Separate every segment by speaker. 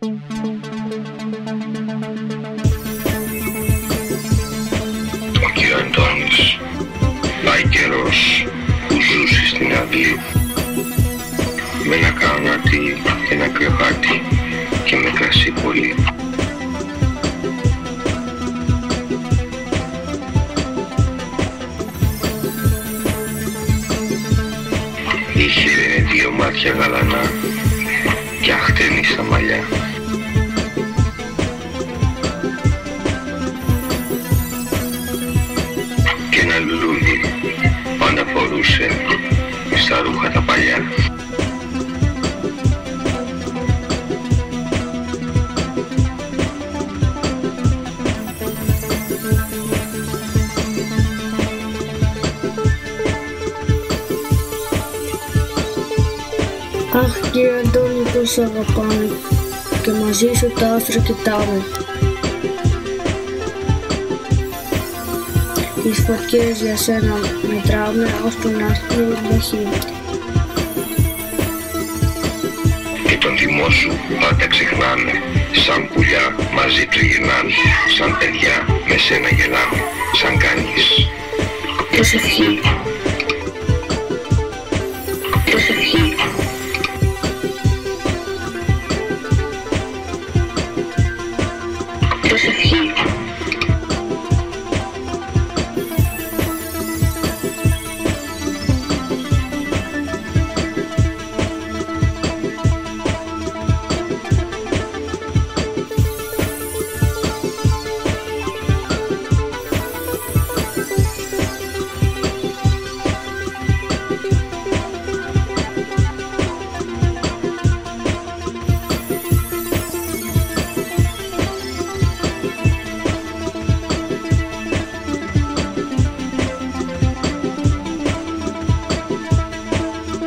Speaker 1: Ο κύριο Αντώνης. Πάει καιρός που ζούσε στην αυλή Με ένα κανάτι και ένα κρεβάτι Και με κρασί πολύ. Είχε δύο μάτια γαλανά και αχτένει στα μαλλιά.
Speaker 2: Αχ κύριε Αντώνη πως σ' αγαπάμε και μαζί σου τα άστρα κοιτάμε. Τις φωτιές για σένα μετράμε ως τον άστρο βροχή.
Speaker 1: Και τον θυμό σου πάντα ξεχνάμε Σαν πουλιά μαζί τριγυρνάμε Σαν παιδιά με σένα γελάμε Σαν κανείς
Speaker 2: Προσευχή. Προσευχή.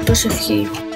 Speaker 2: Προσευχή.